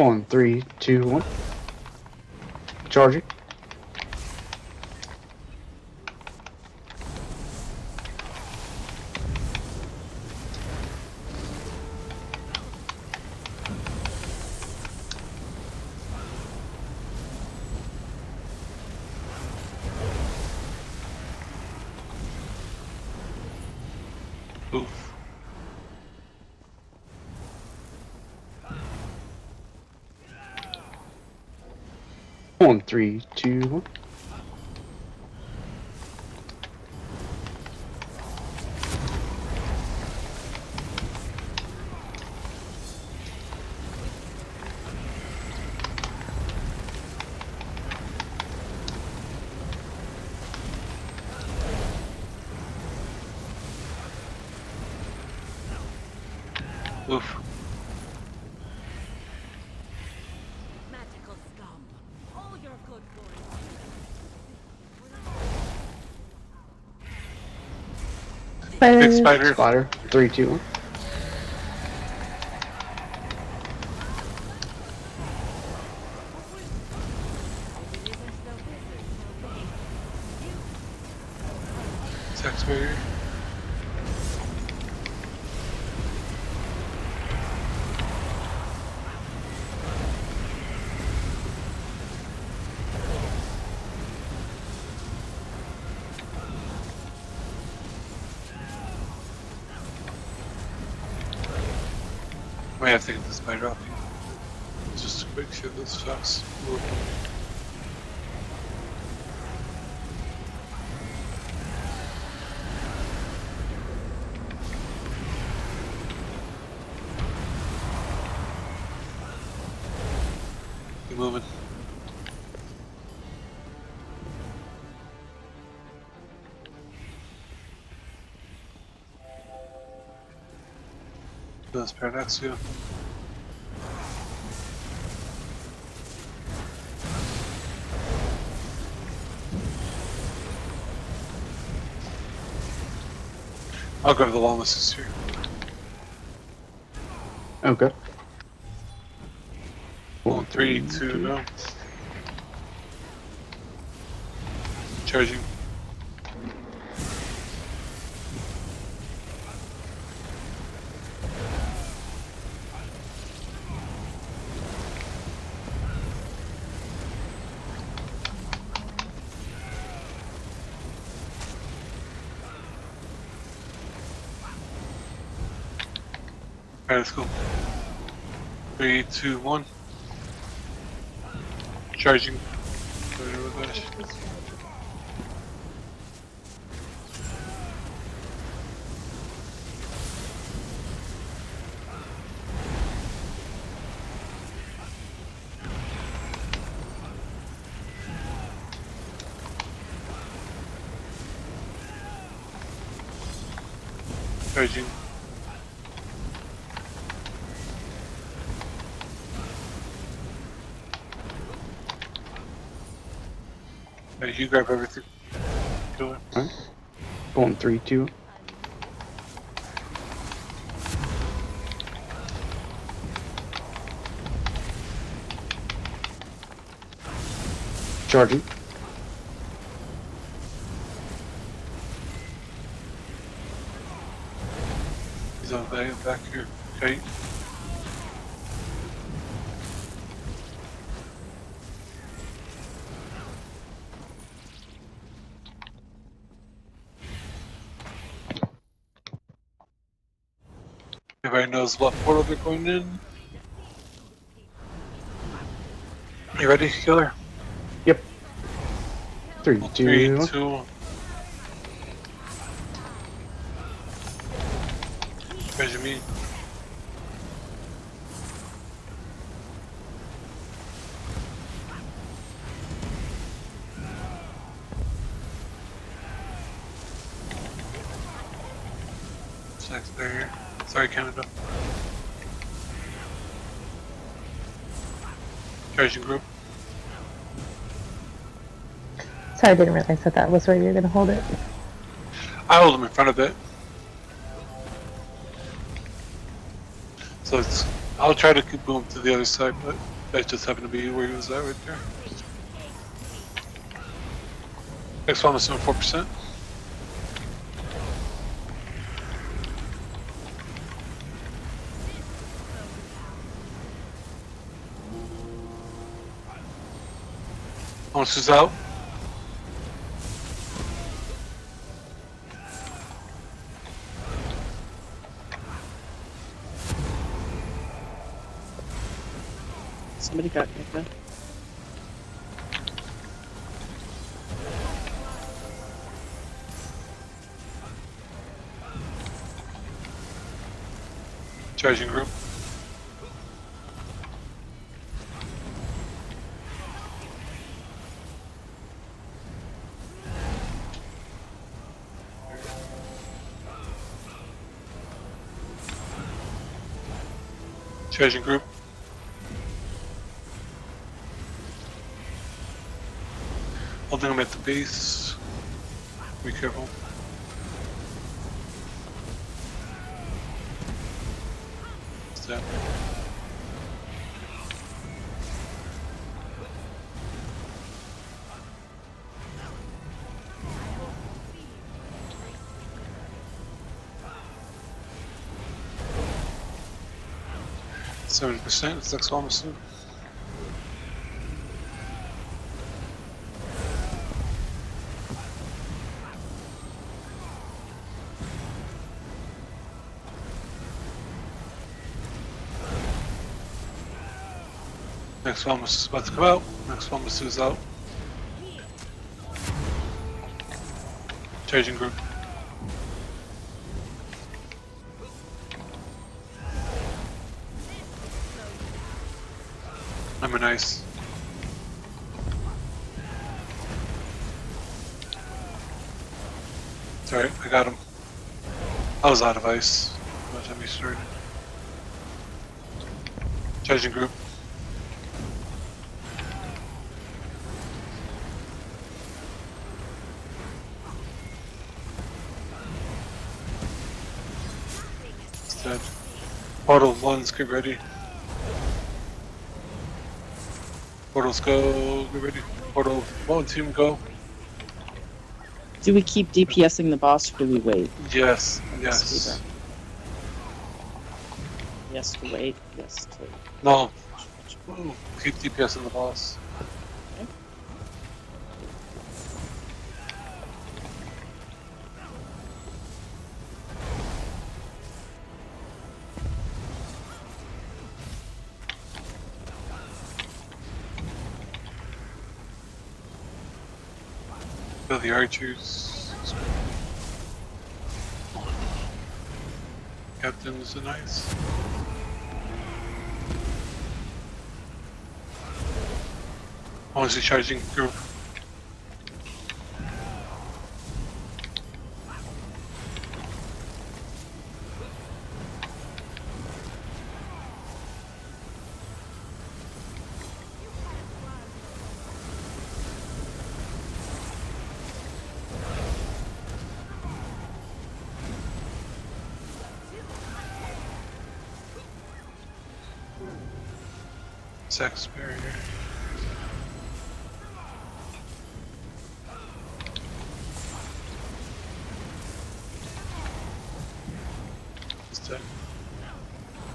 On three, two, one. Charging. Three, two, one. Big Spider. spider. Spider. Three, two, one. Attack spider. Might have to get the spider off you. Just to make sure those. Keep moving. That's paradox. I'll grab the longest here. Okay. One, three, two, no. Charging. Let's go. Three, two, one. Charging. Charging. Hey, you grab everything. Do it. On three, two. Charging. He's on back, back here. Okay. Knows what portal they're going in. You ready, killer? Yep. Three, two, Three, two, one. Measure me. Sex barrier. Sorry, Canada. Persian group. Sorry, I didn't realize that that was where you were going to hold it. I hold them in front of it. So it's, I'll try to keep them to the other side, but that just happened to be where he was at right there. Next one is 4%. Suzhou. Somebody got kicked out. Charging group. Charging group. Holding them at the base. Be careful. 70%, it's next one. Next one is about to come out, next one is soon out. Changing group. I'm a nice. Sorry, I got him. I was out of ice by the time he started. Charging group. Dead. Portal ones, get ready. Portals go, get ready. Portal one team go. Do we keep DPSing the boss or do we wait? Yes, Yes, yes. Yes to wait. Yes to. No. Keep DPSing the boss. The archers. Captain's a nice. Honestly charging group. Sex barrier. Just dead.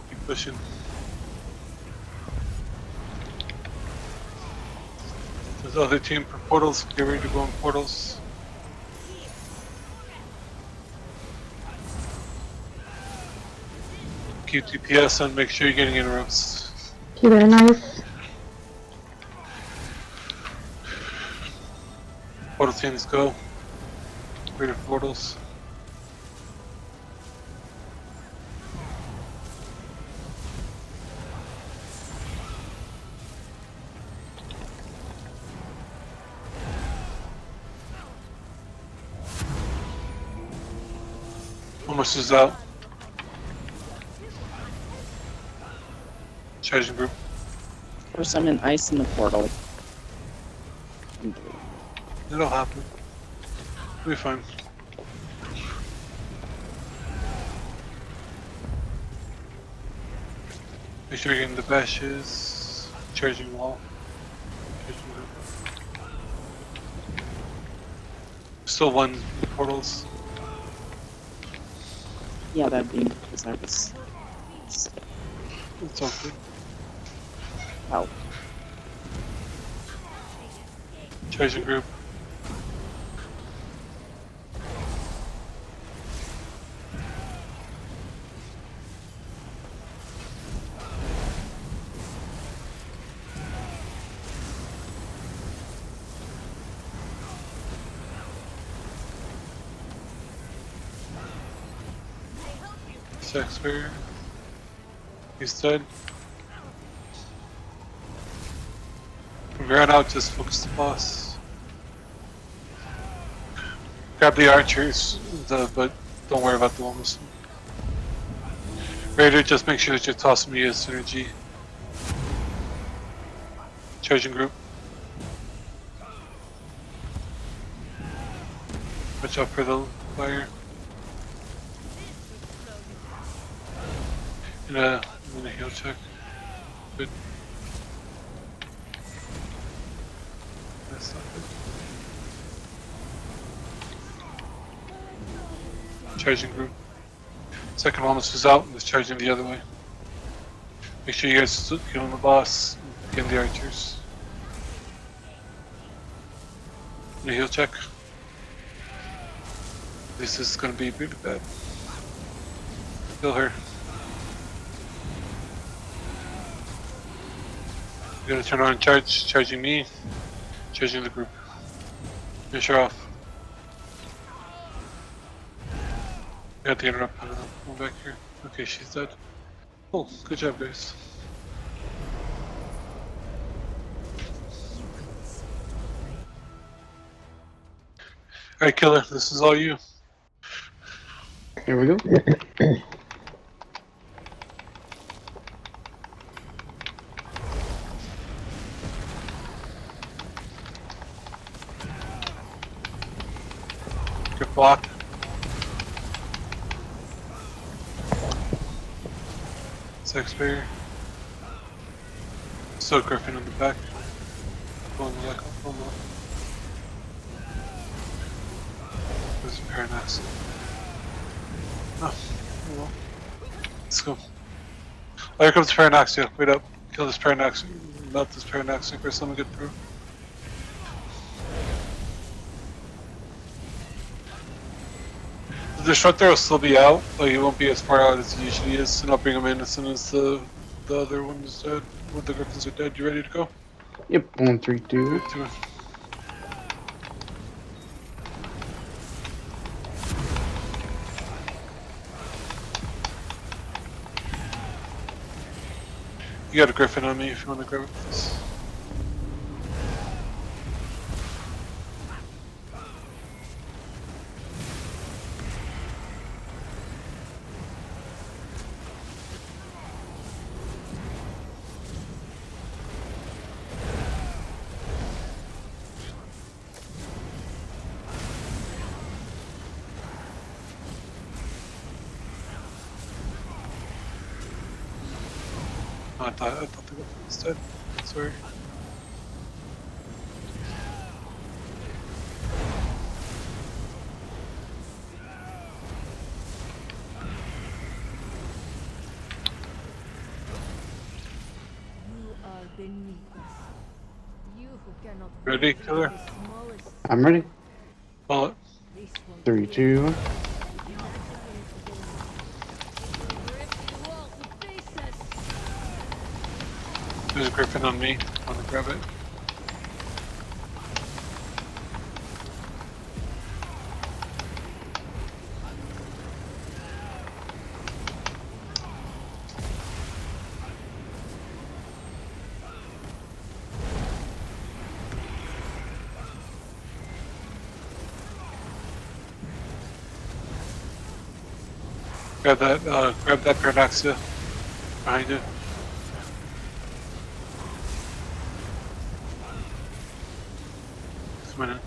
Keep pushing. There's other team for portals. Get ready to go in portals. DPS and make sure you're getting in routes. Keep it nice. Portal teams go. Ready for portals. Almost is out. Charging group. First, I'm in ice in the portal. It'll happen. We'll be fine. Make sure you're getting the bashes. Charging wall. Charging wall. Still one portals. Yeah, that'd be because I was. It's all good. Oh, Charging group. Shakespeare. He's dead. Here out, just focus the boss. Grab the archers, the, but don't worry about the ones. Raider, just make sure that you're tossing me a synergy. Charging group. Watch out for the fire. And uh, I'm gonna heal check. Good. That's not good. Charging group. Second one was out and was charging the other way. Make sure you guys get on the boss and the archers. A heal check. This is gonna be really bad. Kill her. You're gonna turn on charge, charging me, charging the group. Finish her off. Have to interrupt. Uh, one back here. Okay, she's dead. Oh, good job, guys. Alright, killer, this is all you. Here we go. Good block. Bear. Still Griffin in the back. Pulling the leg off. Pulling the leg. There's a Paranax. Oh, oh well. Let's go. Oh, here comes Paranax, yeah. Wait up. Kill this Paranax. Melt this Paranax first. Let me get through. The disruptor will still be out, but he won't be as far out as he usually is, and I'll bring him in as soon as the the other one is dead. When the griffins are dead, you ready to go? Yep. One, three, two. It. You got a griffin on me if you want to grab it. please. Oh, I thought I thought the griffin was dead. Sorry. You are beneath us. You who cannot Ready, killer? I'm ready. Call it. this one Three, two. Rip you all to pieces. There's a griffin on me. Want to grab it? Grab that, uh, grab that Paradoxa behind it. Come on in.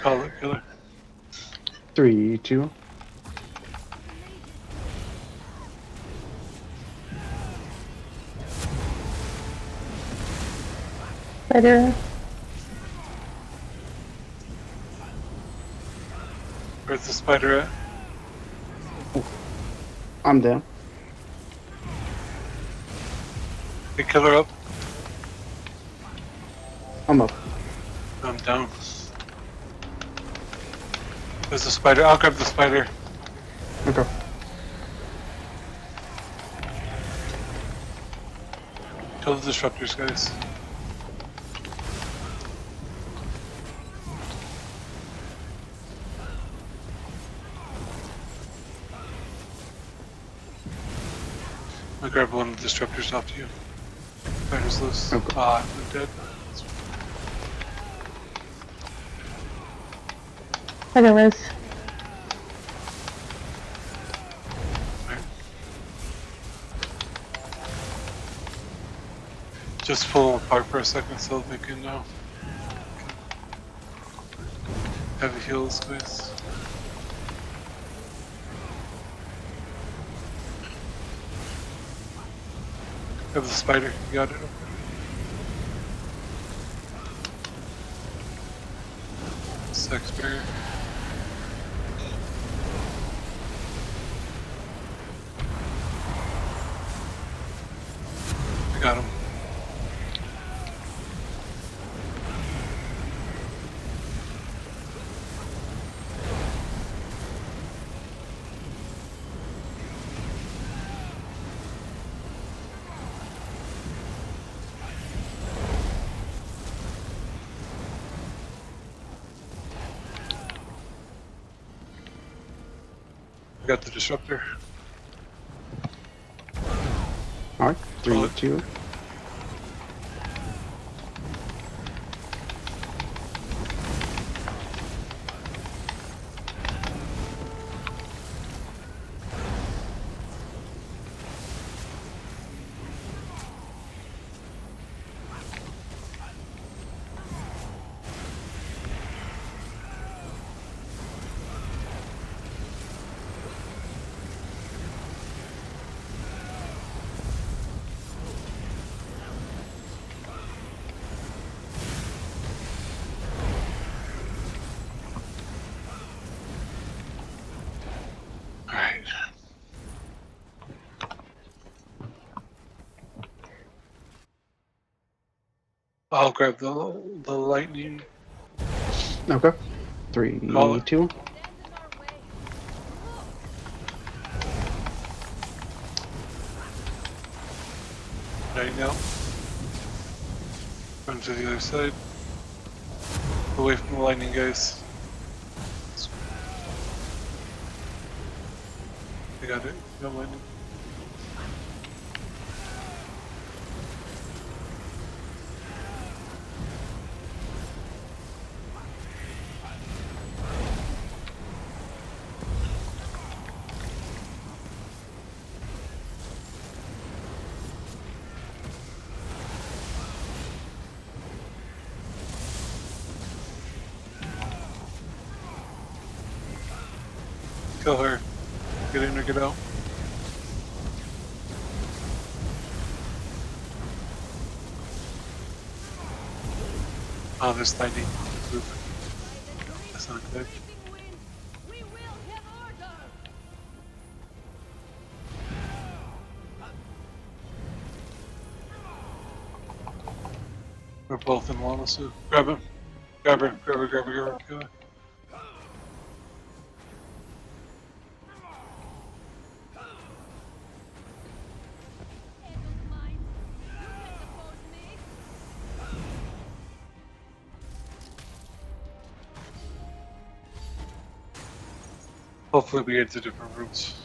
Call it killer. Three, two. Spider. Where's the spider at? I'm down. Hey, killer up. I'm up. I'm down. There's a spider. I'll grab the spider. Okay. Kill the disruptors, guys. I'll grab one of the disruptors off to you. Spider's loose. Okay. Ah, I'm dead. Spider Liz. Alright. Just pull them apart for a second so they can uh, know. Heavy heals, please. Have the spider, you got it. Sex barrier. I got him. I got the disruptor. Alright. Three, two. I'll grab the the lightning. Okay. Three, Call it. two. Right now. Run to the other side. Away from the lightning, guys. I got it. No lightning. Kill her. Get in or get out. Oh, there's lightning. That's not good. We're both in Sue. Grab him. Grab her. Grab her. Grab her. Grab her. Kill her. Hopefully we get to different rooms.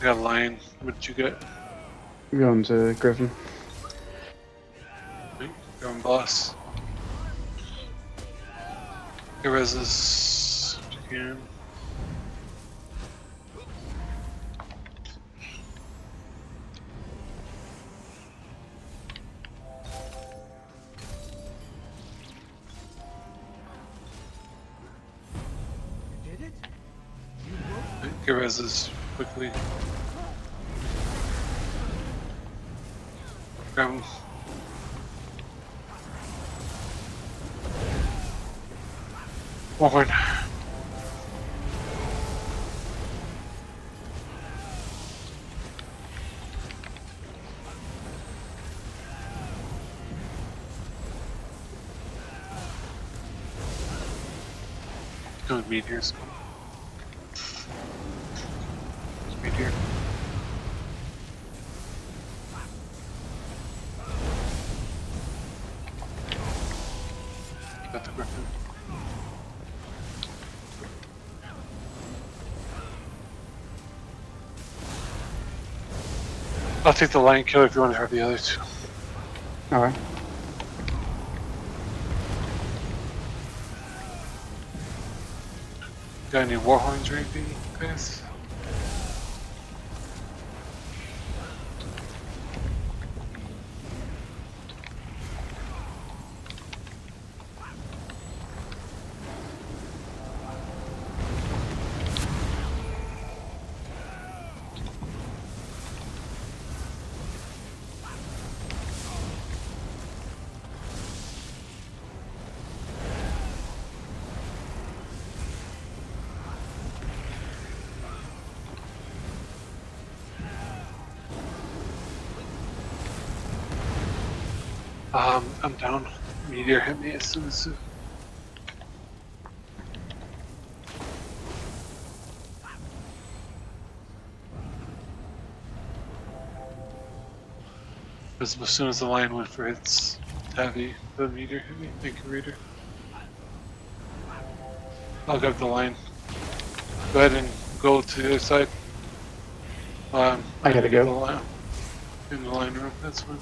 I got a lion. What did you get? We're going to Griffin. Right, Going boss. Here is this if you can. Reses quickly. Grab him. One. Meteor. Got the griffin. I'll take the lion killer if you want to have the other two. Alright. Got any warhorns or anything, guys? Me as soon as. Soon as the line went for its heavy, the meter me. Thank you, reader. I'll grab the line. Go ahead and go to the other side. Um, I gotta go. the line- In the line room, that's fine.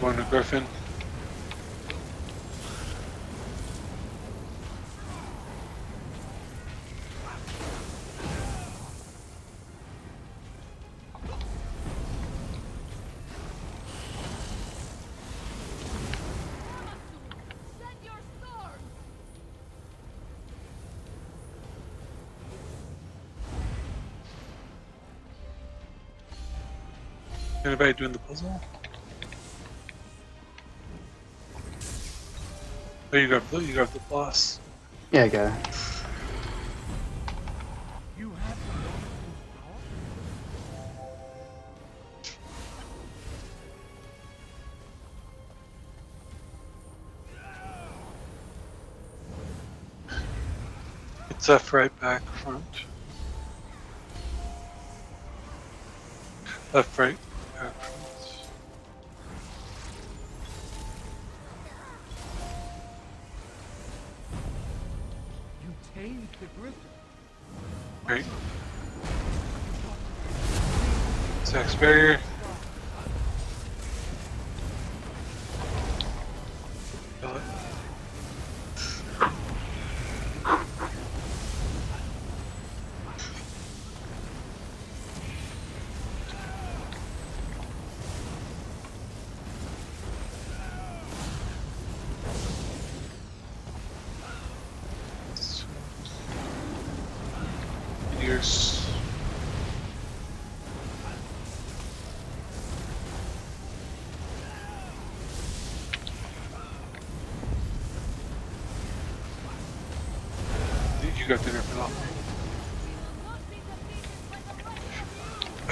Going to Griffin. Anybody doing the puzzle? Oh, you got the you got the boss. Yeah, I got it. It's F right back front. Left right Tamed the. Right. Sax barrier.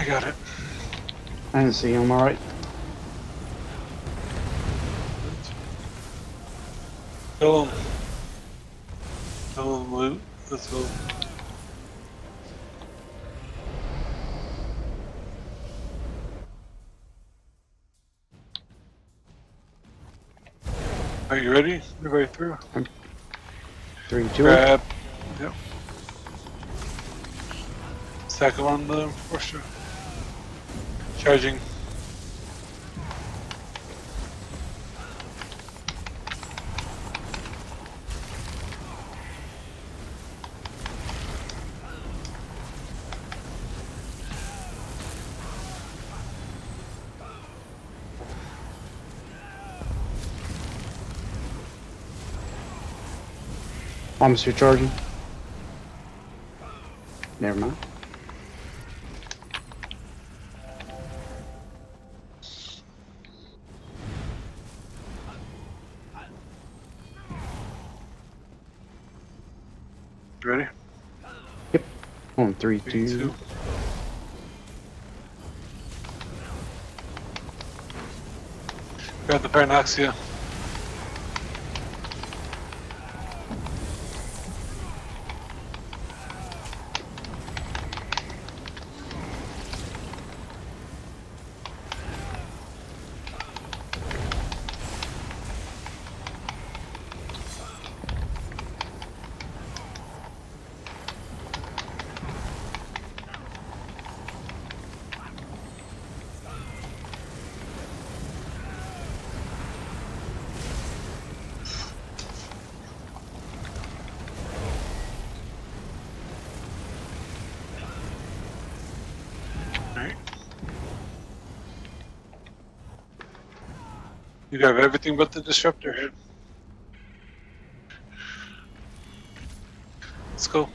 Got it. I didn't see him, alright. Kill him. Kill him, loot. Let's go. Are you ready? Everybody through? Three, two, Grab. Yep. Them on the Porsche. Charging. I'm just recharging. Never mind. You ready? On three, Three, two. two. Grab the Paranaxia. You have everything but the disruptor. Let's go.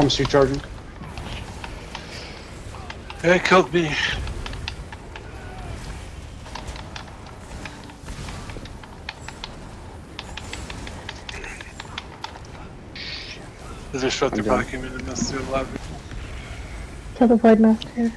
Officer charging. Yeah, it killed me. The disruptor I'm probably done. came in and messed with the lobby. Kill the Void Master.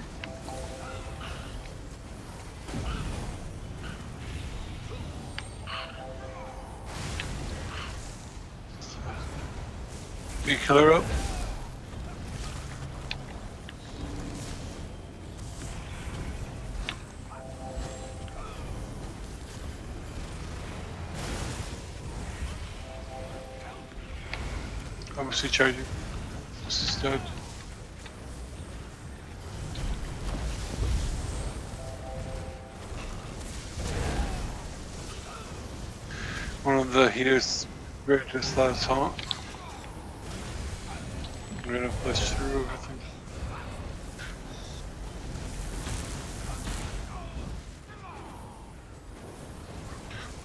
Obviously charging. This is dead. One of the ripped his last haunt. We're gonna push through everything.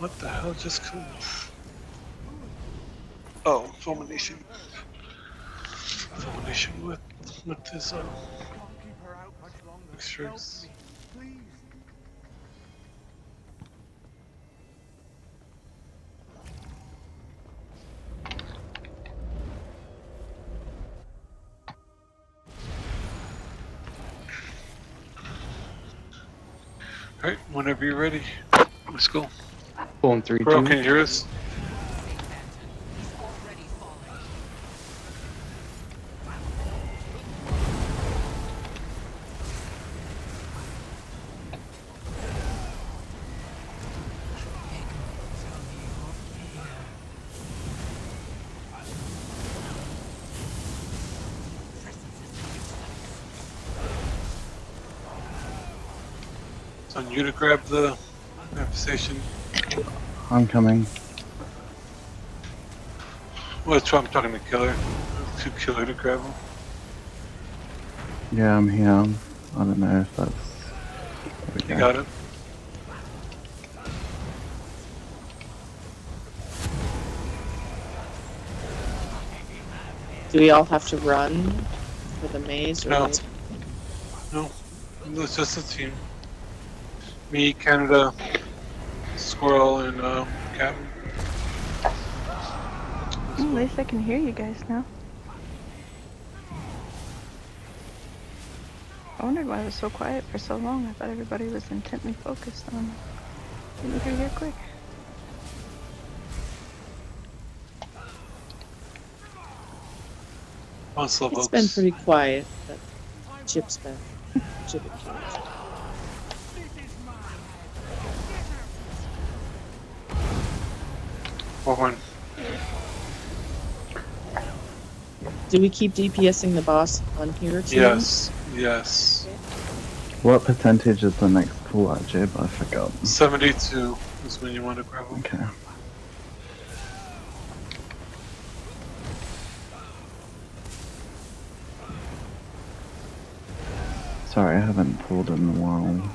What the hell just me? Oh, fulmination. Fulmination with with this uh Can't keep her out much longer. Extras. Help me, please. Alright, whenever you're ready. Let's go. On three, Bro, two. can you hear us? It's on you to grab the manifestation. I'm coming. Well, that's why I'm talking to Killer. To Killer to grab him. Yeah, I'm here. I don't know if that's. You go. got it. Do we all have to run for the maze? Or No. wait? No, it's just a team. Me, Canada, Squirrel, and uh, Captain. At least I can hear you guys now. I wondered why it was so quiet for so long. I thought everybody was intently focused on getting through here quick. Once level It's been pretty quiet, but Chip's back. Chip and One. Do we keep DPSing the boss on here too? Yes, yes. What percentage is the next pull at, Jib? I forgot. 72 is when you want to grab them. Okay. Sorry, I haven't pulled in a while.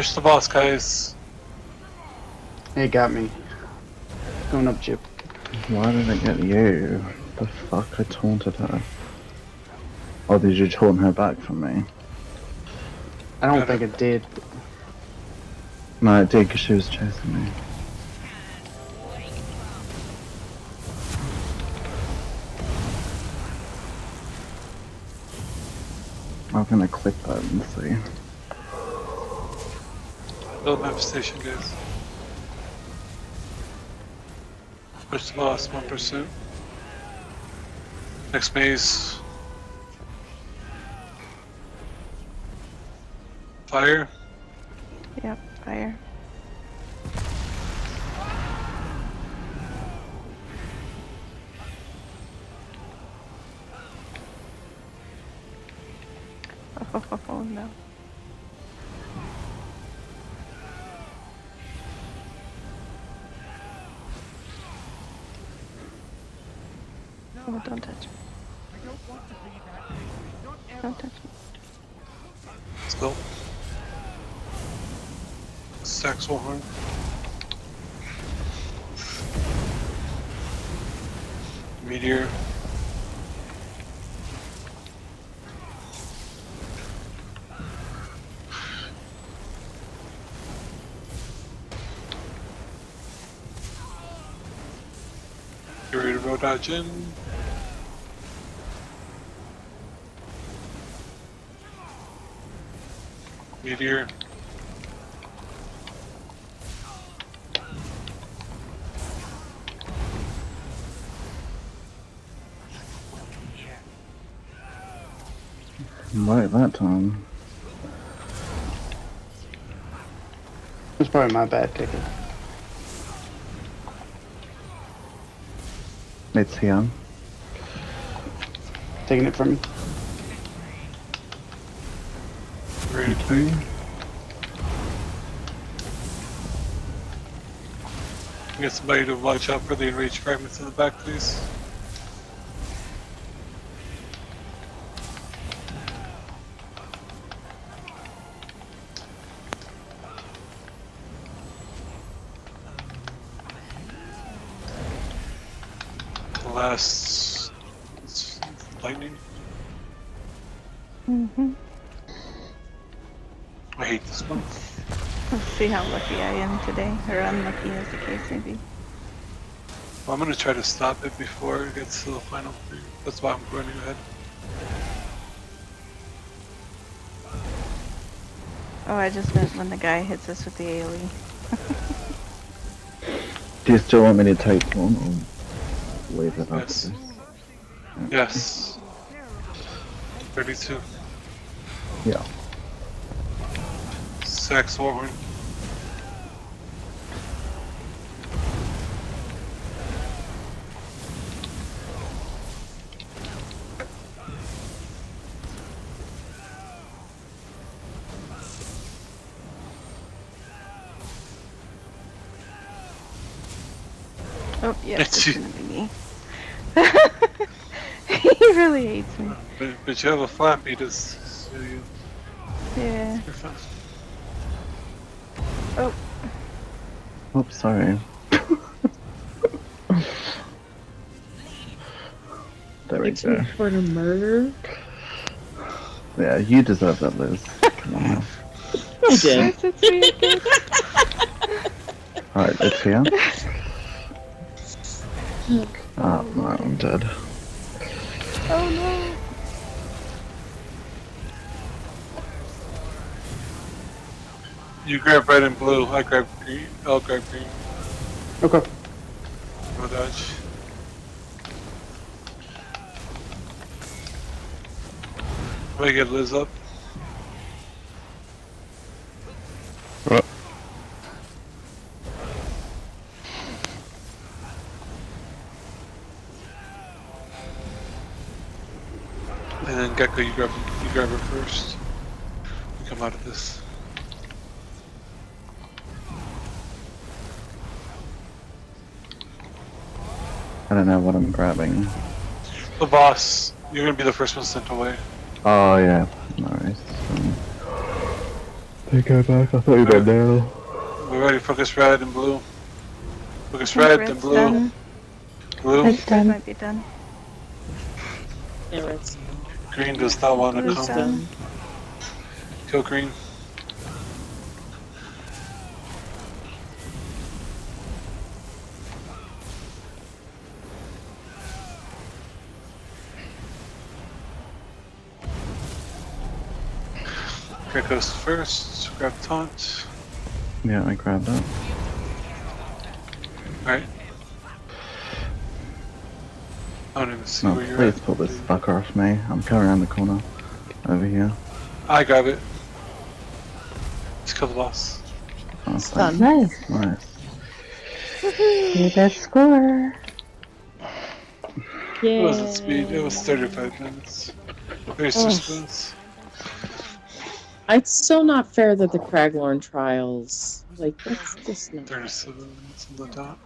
Push the boss, guys. It got me. Going up, Jip. Why did it get you? The fuck, I taunted her. Or did you taunt her back from me? I don't think it did. No, it did because she was chasing me. I'm gonna click that and see. Build map station, guys. The boss, 1%. Next maze. Fire. Yep, fire. Don't touch me. Don't touch me. Let's go. Saxel horn. Meteor. You ready to road dodge in? Meteor. Right that time. It's probably my bad ticket. It's here. Taking it from me. Ready to. Get somebody to watch out for the enraged fragments in the back, please. Last lightning. Mm-hmm. I hate this one. Let's see how lucky I am today, or unlucky as the case may be. Well, I'm gonna try to stop it before it gets to the final three. That's why I'm running ahead. Oh, I just meant when the guy hits us with the. AoE. Do you still want me to take one or wave it up? Yes. Yes. 32. Yeah. Sax Warhorn. Oh, yes, It's gonna be me. he really hates me. But, but you have a flappy to s- so you, Yeah. you're fine. Oh, Oops, sorry. there we Makes go. for the murder. Yeah, you deserve that, Liz. Come on now. I did. yes, it's me again. Alright, it's here. Ah, no, I'm dead. Oh no. You grab red and blue. I grab green. I'll grab green. Okay. No dodge. Wait, get Liz up. Right. And then Gecko, you grab you grab her first. You come out of this. I don't know what I'm grabbing. The boss. You're gonna be the first one sent away. Oh yeah, nice. Um, take her back. I thought you were now. We're ready. Focus red and blue. Focus I think red red's and blue. done. Blue. It's Red done. might be done. Yeah, it's Green does not want to come. done. Kill green. Here goes first. Grab taunt. Yeah, I grabbed that. Alright. I don't even see No, where you're please at. pull this fucker off me. I'm coming around the corner. Over here. I grab it. Just kill the boss. Oh, It's thanks. Nice. Nice. See the score. It wasn't speed. It was 35 minutes. 36 Oh. minutes. It's still not fair that the Craglorn trials, like, that's just not. 37 minutes on the dot.